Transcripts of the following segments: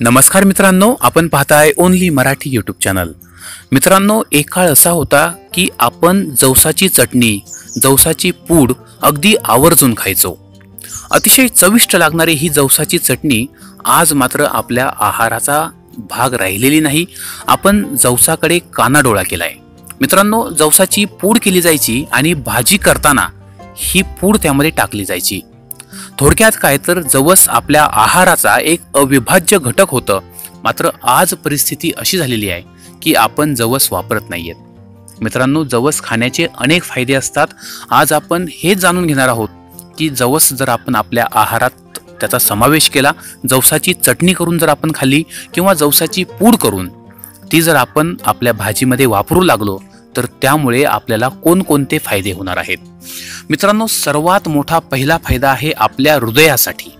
नमस्कार मित्रांनो आपण पाहताय ओनली मराठी यूट्यूब चॅनल मित्रांनो एक काळ असा होता की आपण जवसाची चटणी जवसाची पूड अगदी आवर्जून खायचो. अतिशय चविष्ट लागणारी ही जवसाची चटणी आज मात्र आपल्या आहाराचा भाग राहिलेली नाही. आपण जवसाकडे कानाडोळा केलाय. मित्रांनो जवसाची पूड केली जायची आणि भाजी करताना ही पूड त्यामध्ये टाकली जायची. थोडक्यात काय तर जवस आपल्या आहाराचा एक अविभाज्य घटक होतं. मात्र आज परिस्थिती अशी झालेली आहे की आपण जवस वापरत नाहीयेत. मित्रांनो जवस खाण्याचे अनेक फायदे असतात. आज आपण हे जाणून घेणार आहोत की जवस जर आपण आपल्या आहारात त्याचा समावेश केला जवसाची चटणी करून जर आपण खाल्ली किंवा जवसाची पूड करून ती जर आपण आपल्या भाजीमध्ये वापरू लागलो तर त्यामुळे आपल्याला कोणकोणते फायदे होणार आहेत? मित्रांनो सर्वात मोठा पहिला फायदा आहे आपल्या हृदयासाठी.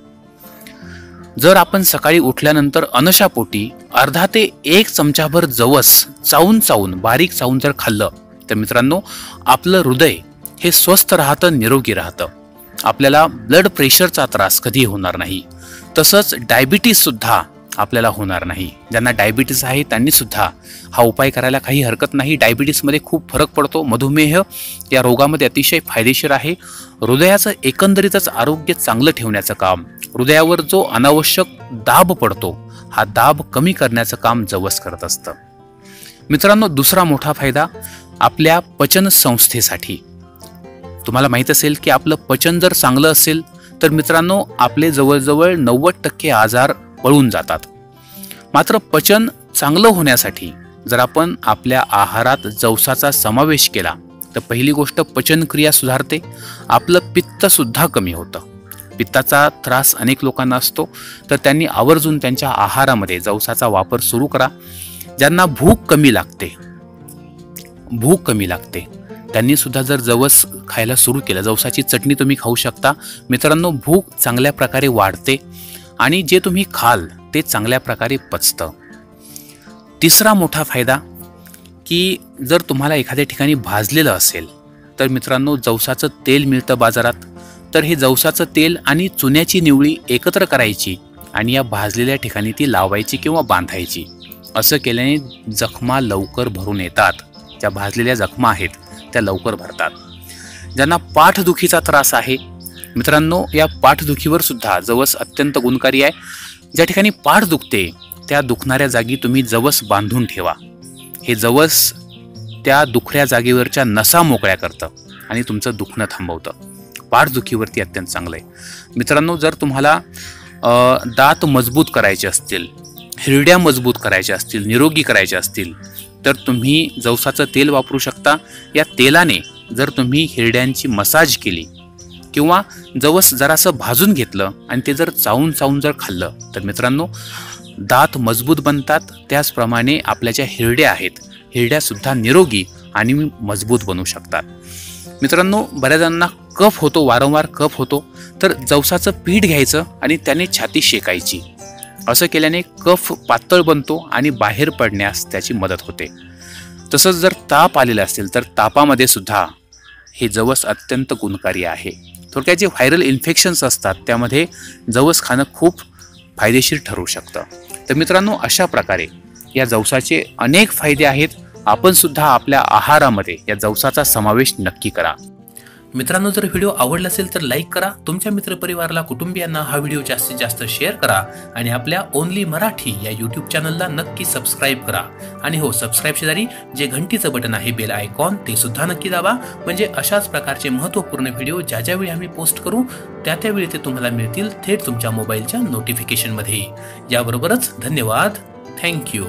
जर आपण सकाळी उठल्यानंतर अनशापोटी अर्धा ते एक चमचाभर जवस चावून चावून बारीक चावून जर खाल्लं तर मित्रांनो आपलं हृदय हे स्वस्थ राहतं निरोगी राहतं. आपल्याला ब्लड प्रेशरचा त्रास कधी होणार नाही. तसंच डायबिटीस सुद्धा आपल्याला होणार नाही. ज्यांना डायबिटीस आहे त्यांनी सुद्धा हा उपाय करायला काही हरकत नाही. डायबिटीसमध्ये खूप फरक पडतो. मधुमेह या रोगामध्ये अतिशय फायदेशीर आहे. हृदयाचं एकंदरीतच आरोग्य चांगलं ठेवण्याचं काम. हृदयावर जो अनावश्यक दाब पडतो हा दाब कमी करण्याचं काम जवस करत असतं. मित्रांनो दुसरा मोठा फायदा आपल्या पचन संस्थेसाठी. तुम्हाला माहीत असेल की आपलं पचन जर चांगलं असेल तर मित्रांनो आपले जवळजवळ नव्वद टक्के आजार पळून जातात. मात्र पचन चांगलं होण्यासाठी जर आपण आपल्या आहारात जवसाचा समावेश केला तर पहिली गोष्ट पचनक्रिया सुधारते. आपलं पित्तसुद्धा कमी होतं. पित्ताचा त्रास अनेक लोकांना असतो तर त्यांनी आवर्जून त्यांच्या आहारामध्ये जवसाचा वापर सुरू करा. ज्यांना भूक कमी लागते भूक कमी लागते त्यांनी सुद्धा जर जवस खायला सुरू केलं जवसाची चटणी तुम्ही खाऊ शकता. मित्रांनो भूक चांगल्या प्रकारे वाढते. आणि जे तुम्ही खाल ते चांगल्या प्रकारे पचतं. तिसरा मोठा फायदा की जर तुम्हाला एखाद्या ठिकाणी भाजलेलं असेल तर मित्रांनो जवसाचं तेल मिळतं बाजारात. तर हे जवसाचं तेल आणि चुन्याची निवळी एकत्र करायची आणि या भाजलेल्या ठिकाणी ती लावायची किंवा बांधायची. असं केल्याने जखमा लवकर भरून येतात. ज्या भाजलेल्या जखमा आहेत त्या लवकर भरतात. ज्यांना पाठदुखीचा त्रास आहे मित्रांनो या पाठदुखीवर सुद्धा जवस अत्यंत गुणकारी आहे. ज्या ठिकाणी पाठ दुखते त्या दुखणाऱ्या जागी तुम्ही जवस बांधून ठेवा. हे जवस त्या दुखऱ्या जागेवरच्या नसा मोकळ्या करतं आणि तुमचं दुखणं थांबवतं. पाठदुखीवरती अत्यंत चांगलं आहे. मित्रांनो जर तुम्हाला दात मजबूत करायचे असतील हिरड्या मजबूत करायच्या असतील निरोगी करायच्या असतील तर तुम्ही जवसाचं तेल वापरू शकता. या तेलाने जर तुम्ही हिरड्यांची मसाज केली किंवा जवस जरासं भाजून घेतलं आणि ते जर चावून चावून जर खाल्लं तर मित्रांनो दात मजबूत बनतात त्याचप्रमाणे आपल्या ज्या हिरड्या आहेत. हिरड्यासुद्धा निरोगी आणि मजबूत बनू शकतात. मित्रांनो बऱ्याचजणांना कफ होतो वारंवार कफ होतो तर जवसाचं पीठ घ्यायचं आणि त्याने छाती शेकायची. असं केल्याने कफ पातळ बनतो आणि बाहेर पडण्यास त्याची मदत होते. तसंच जर ताप आलेला असेल तर तापामध्ये सुद्धा हे जवस अत्यंत गुणकारी आहे. थोडक्यात जे व्हायरल इन्फेक्शन्स असतात त्यामध्ये जवस खाणं खूप फायदेशीर ठरू शकतं. तर मित्रांनो अशा प्रकारे या जवसाचे अनेक फायदे आहेत. आपण सुद्धा आपल्या आहारामध्ये या जवसाचा समावेश नक्की करा. मित्रांनो जर व्हिडिओ आवडला असेल तर लाईक करा. तुमच्या मित्रपरिवाराला कुटुंबियांना हा व्हिडिओ जास्तीत जास्त शेअर करा. आणि आपल्या ओनली मराठी या युट्यूब चॅनलला नक्की सबस्क्राईब करा. आणि हो सबस्क्राईब शेजारी जे घंटीचं बटन आहे बेल आयकॉन ते सुद्धा नक्की दाबा. म्हणजे अशाच प्रकारचे महत्त्वपूर्ण व्हिडिओ ज्या ज्यावेळी आम्ही पोस्ट करू त्या त्यावेळी ते तुम्हाला मिळतील थेट तुमच्या मोबाईलच्या नोटिफिकेशनमध्ये याबरोबरच धन्यवाद. थँक्यू